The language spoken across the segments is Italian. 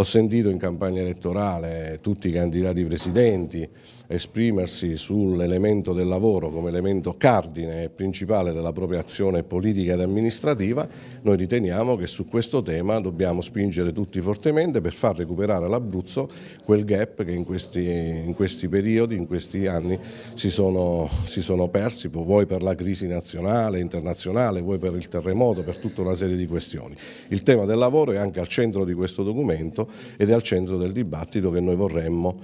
Ho sentito in campagna elettorale tutti i candidati presidenti esprimersi sull'elemento del lavoro come elemento cardine e principale della propria azione politica ed amministrativa, noi riteniamo che su questo tema dobbiamo spingere tutti fortemente per far recuperare all'Abruzzo quel gap che in questi, in questi, periodi, in questi anni si sono, si sono persi, vuoi per la crisi nazionale, internazionale, vuoi per il terremoto, per tutta una serie di questioni. Il tema del lavoro è anche al centro di questo documento ed è al centro del dibattito che noi vorremmo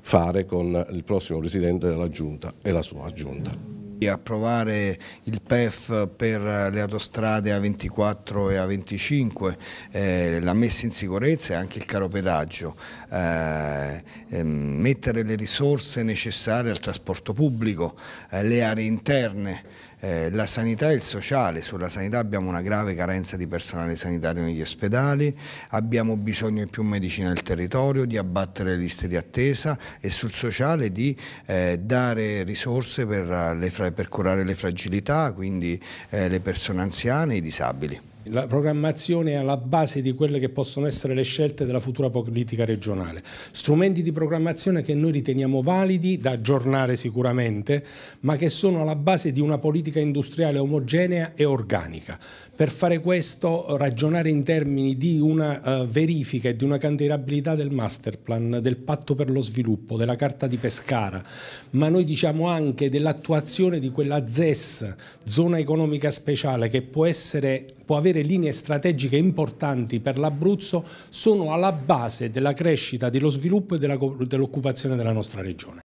fare con il prossimo Presidente della Giunta e la sua Giunta approvare il PEF per le autostrade A24 e A25, eh, la messa in sicurezza e anche il caro pedaggio, eh, eh, mettere le risorse necessarie al trasporto pubblico, eh, le aree interne, eh, la sanità e il sociale, sulla sanità abbiamo una grave carenza di personale sanitario negli ospedali, abbiamo bisogno di più medicina nel territorio, di abbattere le liste di attesa e sul sociale di eh, dare risorse per, le, per, curare le fragilità, quindi eh, le persone anziane e i disabili. La programmazione è alla base di quelle che possono essere le scelte della futura politica regionale. Strumenti di programmazione che noi riteniamo validi, da aggiornare sicuramente, ma che sono alla base di una politica industriale omogenea e organica. Per fare questo ragionare in termini di una uh, verifica e di una cantierabilità del master plan, del patto per lo sviluppo, della carta di Pescara, ma noi diciamo anche dell'attuazione di quella ZES, zona economica speciale, che può, essere, può avere linee strategiche importanti per l'Abruzzo, sono alla base della crescita, dello sviluppo e dell'occupazione della nostra regione.